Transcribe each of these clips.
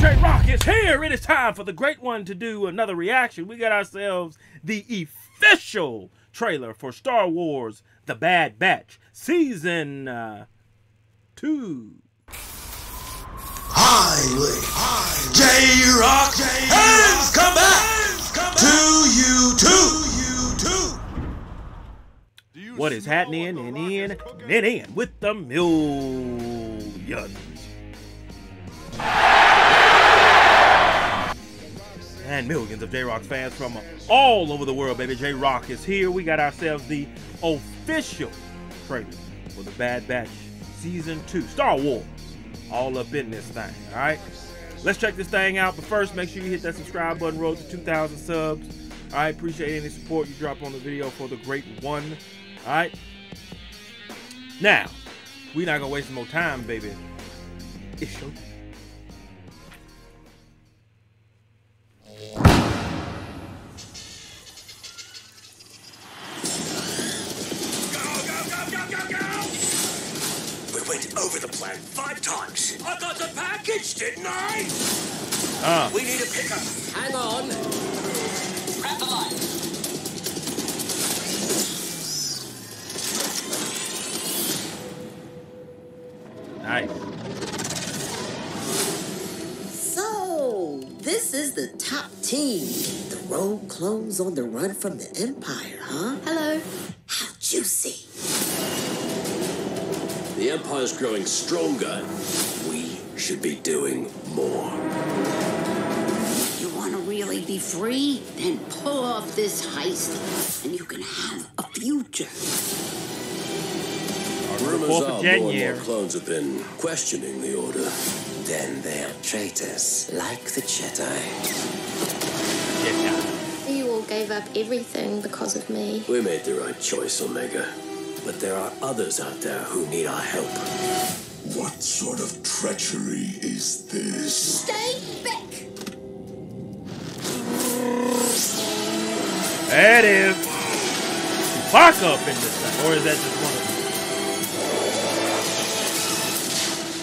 J-Rocc is here. It is time for the great one to do another reaction. We got ourselves the official trailer for Star Wars The Bad Batch Season uh, 2. Highly, J Rock has come back to you too. What is happening and in and in with the millions? And millions of J-Rocc's fans from all over the world, baby. J-Rocc is here. We got ourselves the official trailer for the Bad Batch Season 2 Star Wars. All up in this thing, all right? Let's check this thing out. But first, make sure you hit that subscribe button, roll to 2,000 subs. Right, appreciate any support you drop on the video for the great one. All right. Now, we not gonna waste more time, baby. It's show. Went over the plan five times. I got the package, didn't I? Uh, We need a pickup. Hang on. Grab the line. nice. So, this is the top team. The rogue clones on the run from the Empire, huh? Hello. How juicy. The Empire's growing stronger. We should be doing more. You want to really be free? Then pull off this heist, and you can have a future. Rumors are more and January. more clones have been questioning the Order. Then they're traitors, like the Jedi. Yeah. You all gave up everything because of me. We made the right choice, Omega. But there are others out there who need our help. What sort of treachery is this? Stay back. There it is. Chewbacca up in this thing. Or is that just one of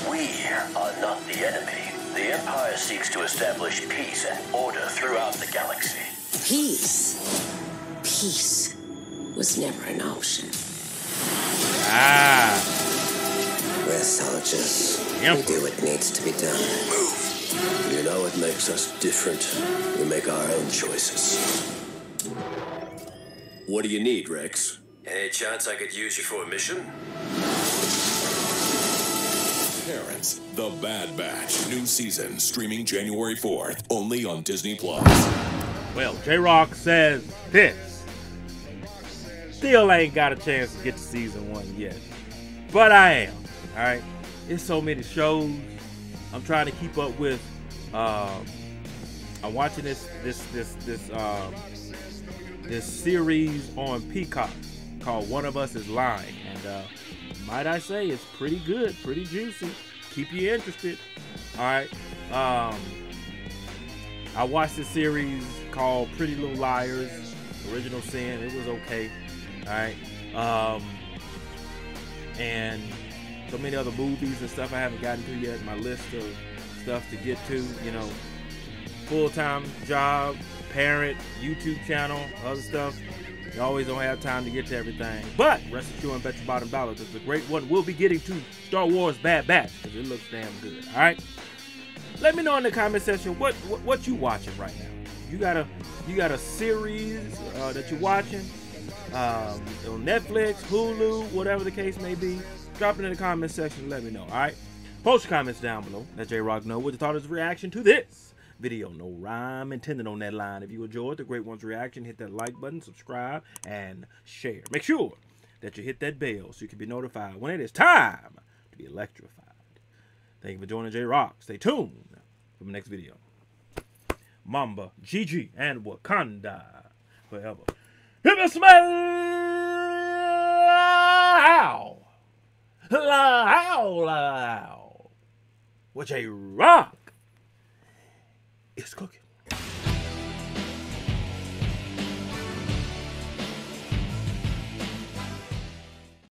them? We are not the enemy. The Empire seeks to establish peace and order throughout the galaxy. Peace. Peace was never an option. Ah. We're soldiers. Yep. We do what needs to be done. You know what makes us different? We make our own choices. What do you need, Rex? Any chance I could use you for a mission? Parents, The Bad Batch, new season streaming January 4th, only on Disney Plus. Well, J-Rocc says this. Still ain't got a chance to get to season one yet. But I am. Alright. It's so many shows. I'm trying to keep up with um I'm watching this this this this um this series on Peacock called One of Us is Lying. And uh might I say it's pretty good, pretty juicy. Keep you interested. Alright. Um I watched this series called Pretty Little Liars, Original Sin. It was okay. All right. Um, and so many other movies and stuff I haven't gotten to yet. My list of stuff to get to, you know, full time job, parent, YouTube channel, other stuff. You always don't have time to get to everything. But rest assured and bet your bottom dollar that the great one will be getting to Star Wars Bad Batch because it looks damn good. All right. Let me know in the comment section what, what what you watching right now. You got a you got a series uh, that you're watching um, on Netflix, Hulu, whatever the case may be. Drop it in the comment section. Let me know. All right. Post your comments down below. Let J-Rocc know what you thought of his reaction to this video. No rhyme intended on that line. If you enjoyed the Great One's reaction, hit that like button, subscribe, and share. Make sure that you hit that bell so you can be notified when it is time to be electrified. Thank you for joining J-Rocc. Stay tuned for the next video. Mamba, Gigi, and Wakanda forever. Hit the smell! Loud, loud. What J-Rocc is cooking.